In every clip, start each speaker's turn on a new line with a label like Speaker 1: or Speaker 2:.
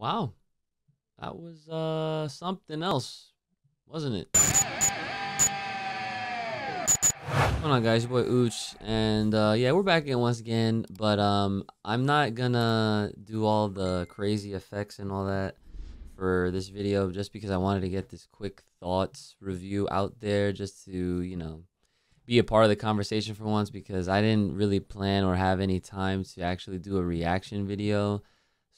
Speaker 1: Wow. That was uh something else, wasn't it? Hold on guys, your boy Ooch and uh yeah, we're back again once again, but um I'm not gonna do all the crazy effects and all that for this video just because I wanted to get this quick thoughts review out there just to, you know, be a part of the conversation for once because I didn't really plan or have any time to actually do a reaction video.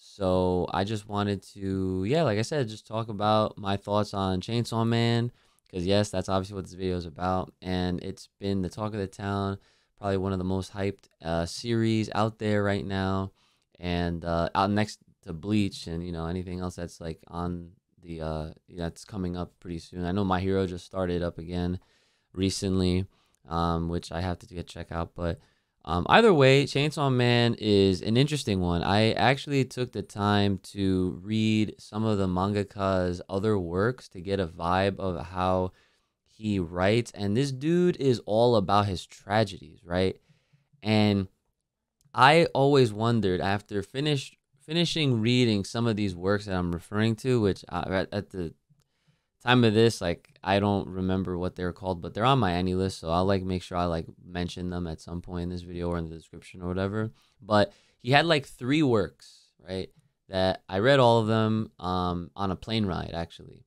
Speaker 1: So I just wanted to, yeah, like I said, just talk about my thoughts on Chainsaw Man. Because, yes, that's obviously what this video is about. And it's been the talk of the town, probably one of the most hyped uh, series out there right now. And uh, out next to Bleach and, you know, anything else that's like on the, uh, that's coming up pretty soon. I know My Hero just started up again recently, um, which I have to get check out. But, um, either way, Chainsaw Man is an interesting one. I actually took the time to read some of the mangaka's other works to get a vibe of how he writes. And this dude is all about his tragedies, right? And I always wondered after finish finishing reading some of these works that I'm referring to, which I, at, at the time of this, like I don't remember what they're called, but they're on my any list, so I'll like make sure I like mention them at some point in this video or in the description or whatever. But he had like three works, right? That I read all of them um on a plane ride actually.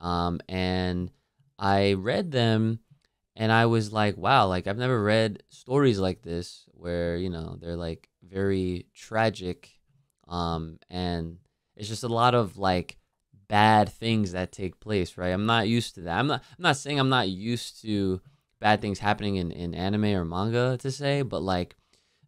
Speaker 1: Um and I read them and I was like, wow, like I've never read stories like this where, you know, they're like very tragic um and it's just a lot of like bad things that take place, right? I'm not used to that. I'm not I'm not saying I'm not used to bad things happening in, in anime or manga to say, but like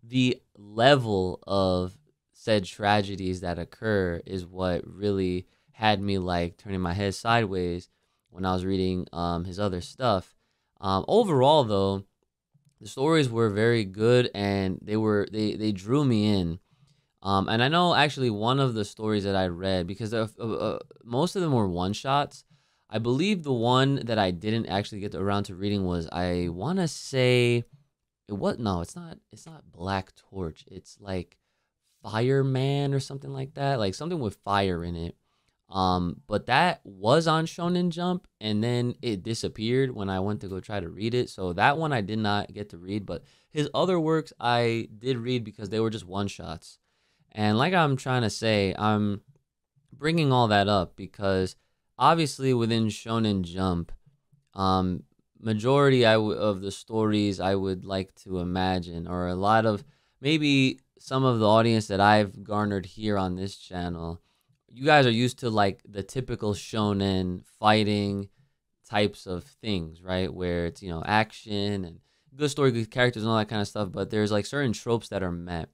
Speaker 1: the level of said tragedies that occur is what really had me like turning my head sideways when I was reading um his other stuff. Um overall though, the stories were very good and they were they they drew me in um, and I know actually one of the stories that I read because uh, uh, most of them were one shots. I believe the one that I didn't actually get around to reading was I want to say it was no, it's not. It's not Black Torch. It's like Fireman or something like that, like something with fire in it. Um, but that was on Shonen Jump, and then it disappeared when I went to go try to read it. So that one I did not get to read, but his other works I did read because they were just one shots. And like I'm trying to say, I'm bringing all that up because obviously within Shonen Jump, um, majority I w- of the stories I would like to imagine, or a lot of maybe some of the audience that I've garnered here on this channel, you guys are used to like the typical shonen fighting types of things, right? Where it's you know action and good story, good characters, and all that kind of stuff. But there's like certain tropes that are met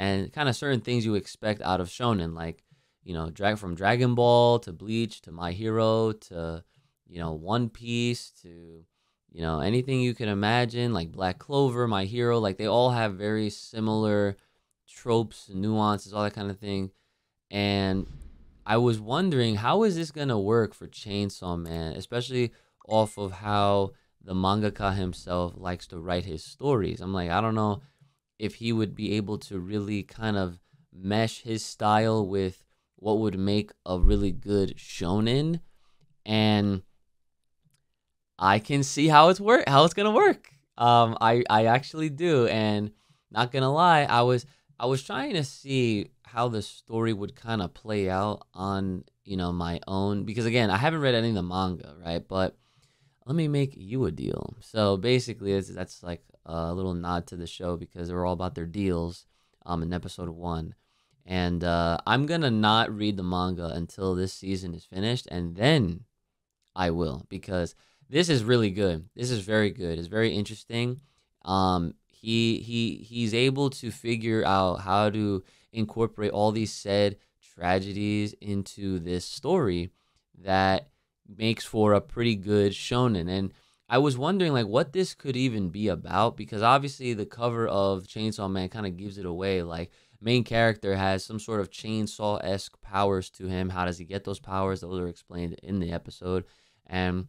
Speaker 1: and kind of certain things you expect out of shonen, like you know, drag from Dragon Ball to Bleach to My Hero to you know One Piece to you know anything you can imagine, like Black Clover, My Hero, like they all have very similar tropes and nuances, all that kind of thing. And I was wondering how is this gonna work for Chainsaw Man, especially off of how the mangaka himself likes to write his stories. I'm like, I don't know if he would be able to really kind of mesh his style with what would make a really good shonen and I can see how it's work how it's gonna work. Um, I I actually do, and not gonna lie, I was I was trying to see how the story would kind of play out on you know my own because again I haven't read any of the manga, right? But let me make you a deal. So basically, that's, like a little nod to the show because they're all about their deals um, in episode one. And uh, I'm going to not read the manga until this season is finished, and then I will because this is really good. This is very good. It's very interesting. Um, he he he's able to figure out how to incorporate all these said tragedies into this story that makes for a pretty good shonen. And I was wondering like what this could even be about because obviously the cover of Chainsaw Man kind of gives it away. Like main character has some sort of chainsaw esque powers to him. How does he get those powers? Those are explained in the episode. And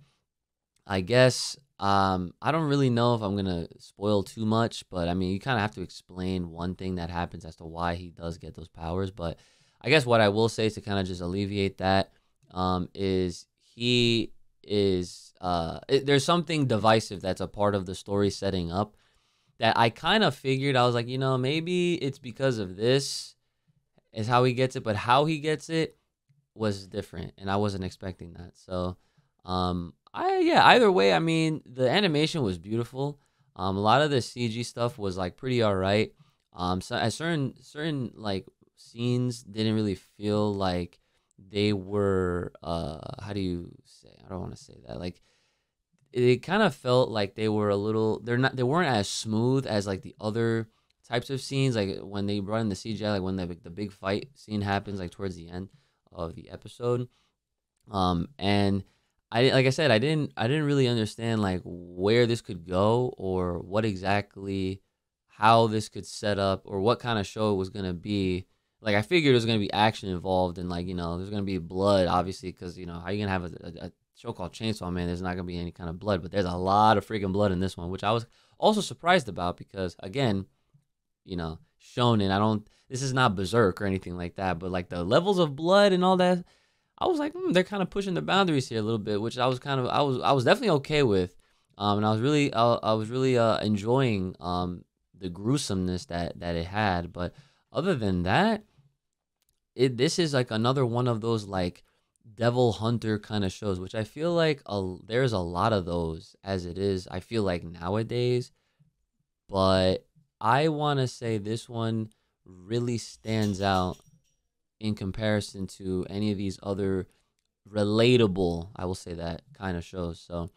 Speaker 1: I guess um, I don't really know if I'm gonna spoil too much, but I mean you kind of have to explain one thing that happens as to why he does get those powers. But I guess what I will say to kind of just alleviate that um, is he is uh, it, there's something divisive that's a part of the story setting up that I kind of figured I was like, you know, maybe it's because of this is how he gets it, but how he gets it was different and I wasn't expecting that. So um I yeah, either way, I mean, the animation was beautiful. Um a lot of the CG stuff was like pretty all right. Um so at certain certain like scenes didn't really feel like they were uh how do you say? I don't want to say that. Like it kind of felt like they were a little they're not they weren't as smooth as like the other types of scenes like when they brought in the CGI like when the the big fight scene happens like towards the end of the episode um and I like I said I didn't I didn't really understand like where this could go or what exactly how this could set up or what kind of show it was going to be like I figured there was going to be action involved and like you know there's going to be blood obviously cuz you know how you to have a, a, a show called Chainsaw Man, there's not gonna be any kind of blood, but there's a lot of freaking blood in this one, which I was also surprised about because again, you know, shonen. I don't. This is not Berserk or anything like that, but like the levels of blood and all that, I was like, hmm, they're kind of pushing the boundaries here a little bit, which I was kind of, I was, I was definitely okay with, um, and I was really, I, I was really uh, enjoying um the gruesomeness that that it had, but other than that, it this is like another one of those like devil hunter kind of shows, which I feel like a, there's a lot of those as it is. I feel like nowadays, but I want to say this one really stands out in comparison to any of these other relatable, I will say that kind of shows. So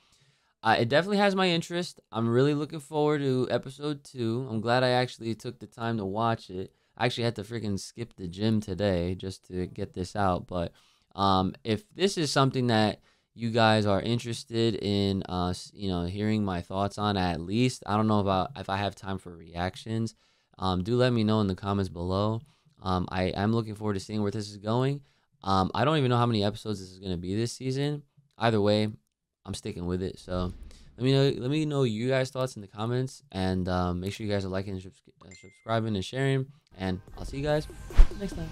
Speaker 1: uh, it definitely has my interest. I'm really looking forward to episode two. I'm glad I actually took the time to watch it. I actually had to freaking skip the gym today just to get this out, but um, if this is something that you guys are interested in, uh, you know, hearing my thoughts on at least, I don't know about if I have time for reactions. Um, do let me know in the comments below. Um, I am looking forward to seeing where this is going. Um, I don't even know how many episodes this is going to be this season. Either way, I'm sticking with it. So let me know. Let me know you guys' thoughts in the comments, and um, make sure you guys are liking, and uh, subscribing, and sharing. And I'll see you guys next time.